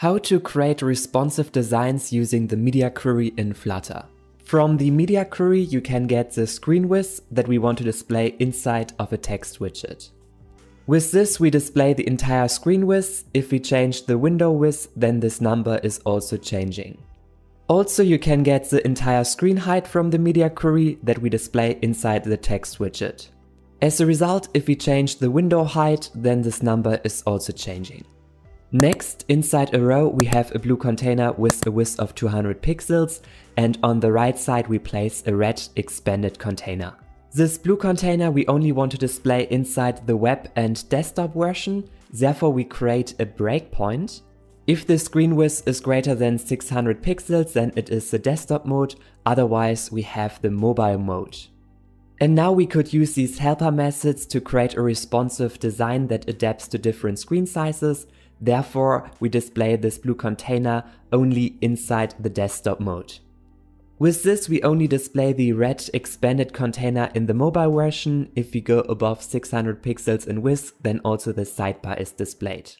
How to create responsive designs using the media query in Flutter. From the media query you can get the screen width that we want to display inside of a text widget. With this we display the entire screen width, if we change the window width then this number is also changing. Also you can get the entire screen height from the media query that we display inside the text widget. As a result, if we change the window height, then this number is also changing. Next, inside a row we have a blue container with a width of 200 pixels and on the right side we place a red expanded container. This blue container we only want to display inside the web and desktop version, therefore we create a breakpoint. If the screen width is greater than 600 pixels then it is the desktop mode, otherwise we have the mobile mode. And now we could use these helper methods to create a responsive design that adapts to different screen sizes Therefore, we display this blue container only inside the desktop mode. With this, we only display the red expanded container in the mobile version. If we go above 600 pixels in width, then also the sidebar is displayed.